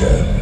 Yeah.